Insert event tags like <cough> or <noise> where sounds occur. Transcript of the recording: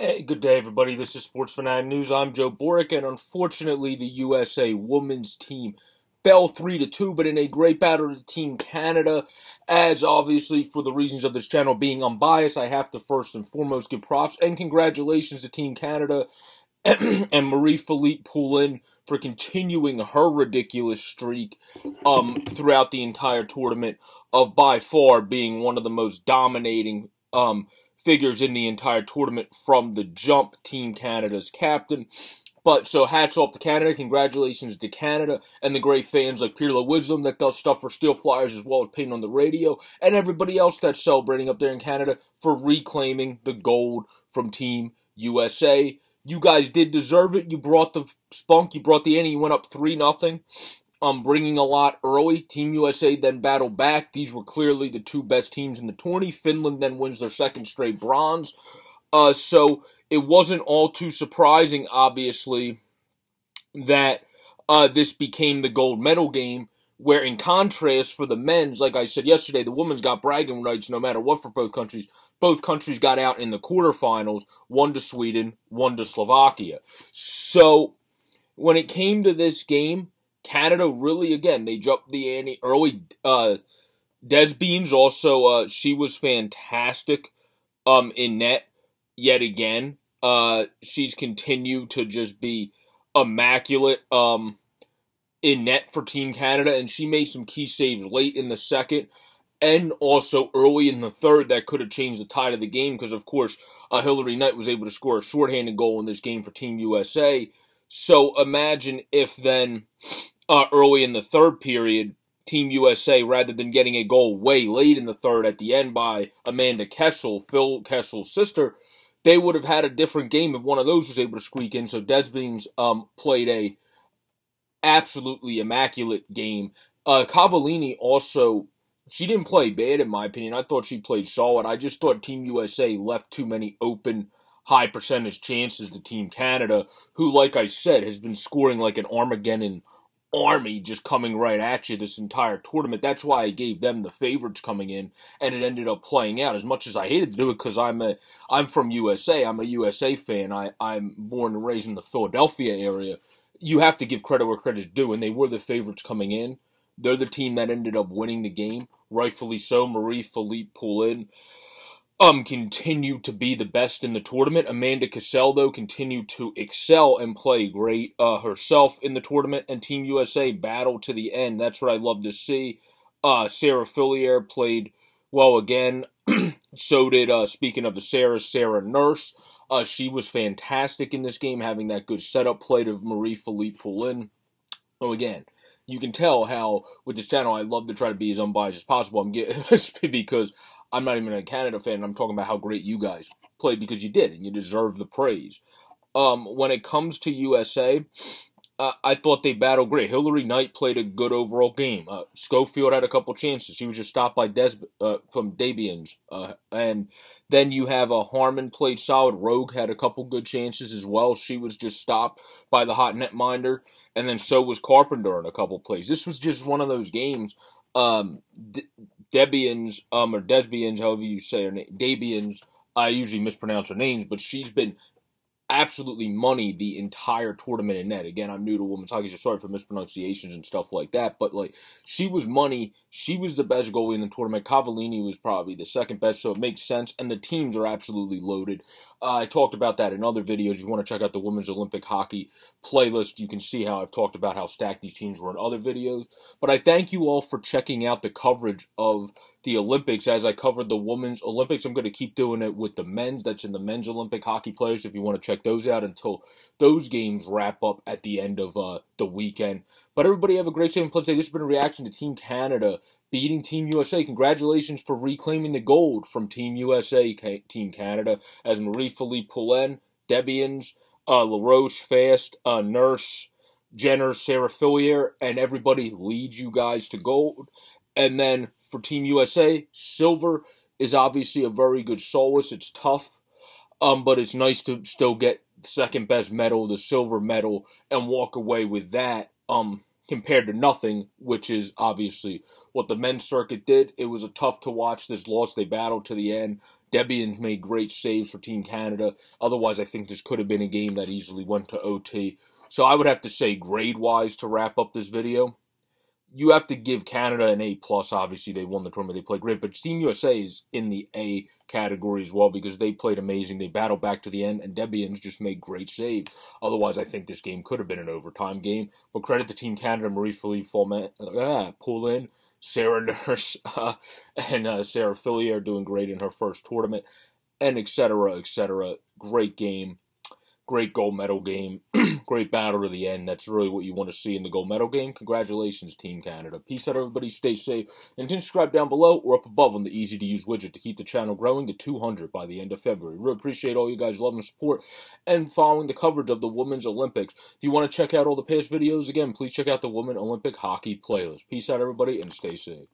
Hey, good day, everybody. This is Sports Phanatic News. I'm Joe Boric, and unfortunately, the USA women's team fell 3 to 2, but in a great battle to Team Canada. As obviously, for the reasons of this channel being unbiased, I have to first and foremost give props and congratulations to Team Canada <clears throat> and Marie-Philip Poulin for continuing her ridiculous streak um, throughout the entire tournament of by far being one of the most dominating um, figures in the entire tournament from the jump, Team Canada's captain. But so hats off to Canada. Congratulations to Canada and the great fans like Pirla Wisdom that does stuff for Steel Flyers as well as Payton on the radio and everybody else that's celebrating up there in Canada for reclaiming the gold from Team USA. You guys did deserve it. You brought the spunk. You brought the end. You went up 3 nothing um, bringing a lot early. Team USA then battled back. These were clearly the two best teams in the 20. Finland then wins their second straight bronze. Uh, so it wasn't all too surprising, obviously, that uh, this became the gold medal game. Where, in contrast, for the men's, like I said yesterday, the women's got bragging rights no matter what for both countries. Both countries got out in the quarterfinals, one to Sweden, one to Slovakia. So, when it came to this game, Canada really again they jumped the ante early. Uh, Desbiens also uh, she was fantastic um in net yet again. Uh, she's continued to just be immaculate um in net for Team Canada, and she made some key saves late in the second and also early in the third that could have changed the tide of the game because, of course, uh, Hilary Knight was able to score a shorthanded goal in this game for Team USA. So imagine if then uh, early in the third period, Team USA, rather than getting a goal way late in the third at the end by Amanda Kessel, Phil Kessel's sister, they would have had a different game if one of those was able to squeak in. So Desbiens um, played a absolutely immaculate game. Uh, Cavallini also, she didn't play bad in my opinion. I thought she played solid. I just thought Team USA left too many open high percentage chances to Team Canada, who, like I said, has been scoring like an Armageddon army just coming right at you this entire tournament. That's why I gave them the favorites coming in, and it ended up playing out. As much as I hated to do it, because I'm a I'm from USA, I'm a USA fan. I I'm born and raised in the Philadelphia area. You have to give credit where credit is due, and they were the favorites coming in. They're the team that ended up winning the game, rightfully so. Marie Philip Poulin um continued to be the best in the tournament. Amanda Kessel though continued to excel and play great uh, herself in the tournament, and Team USA battled to the end. That's what I love to see. Uh, Sarah Fillier played well again. <clears throat> so did uh, speaking of the Sarah, Sarah Nurse. Uh, she was fantastic in this game, having that good setup play to Marie-Philip Poulin. Oh, again, you can tell how with this channel I love to try to be as unbiased as possible. I'm getting <laughs> because I'm not even a Canada fan. I'm talking about how great you guys played because you did and you deserve the praise. Um, when it comes to USA, uh, I thought they battled great. Hilary Knight played a good overall game. Uh, Schofield had a couple chances. She was just stopped by Des uh, from Debians. Uh, and then you have a uh, Harmon played solid. Roque had a couple good chances as well. She was just stopped by the hot net minder. And then so was Carpenter in a couple plays. This was just one of those games. Um, Debians, um, or Desbiens, however you say her name, Debians, I usually mispronounce her names, but she's been absolutely money the entire tournament in net. Again, I'm new to women's hockey, so sorry for mispronunciations and stuff like that. But like, she was money. She was the best goalie in the tournament. Cavallini was probably the second best, so it makes sense. And the teams are absolutely loaded. Uh, I talked about that in other videos. If you want to check out the women's Olympic hockey playlist, you can see how I've talked about how stacked these teams were in other videos. But I thank you all for checking out the coverage of the Olympics as I covered the women's Olympics. I'm going to keep doing it with the men's. That's in the men's Olympic hockey players. If you want to check those out until those games wrap up at the end of uh, the weekend. But everybody have a great day and play. This has been a reaction to Team Canada beating Team USA. Congratulations for reclaiming the gold from Team USA, Team Canada, as Marie-Philip Poulin, Debians, uh, Larocque, Fast, uh, Nurse, Jenner, Sarah Fillier, and everybody leads you guys to gold. And then for Team USA, silver is obviously a very good solace. It's tough, um, but it's nice to still get second best medal, the silver medal, and walk away with that. Um, compared to nothing, which is obviously what the men's circuit did. It was a tough to watch this loss. They battled to the end. Debians made great saves for Team Canada. Otherwise, I think this could have been a game that easily went to OT. So I would have to say, grade wise, to wrap up this video, you have to give Canada an A plus. Obviously, they won the tournament; they played great. But Team USA is in the A category as well because they played amazing. They battled back to the end, and Debians just made great saves. Otherwise, I think this game could have been an overtime game. But credit to Team Canada, Marie-Philip Foment, uh, Poulin, Sarah <laughs> Nurse, uh, and uh, Sarah Fillier doing great in her first tournament, and etc. etc. Great game great gold medal game, <clears throat> great battle to the end. That's really what you want to see in the gold medal game. Congratulations, Team Canada. Peace out, everybody. Stay safe. And subscribe down below or up above on the easy to use widget to keep the channel growing to 200 by the end of February. Really appreciate all you guys' love and support and following the coverage of the Women's Olympics. If you want to check out all the past videos, again, please check out the Women Olympic Hockey playlist. Peace out, everybody, and stay safe.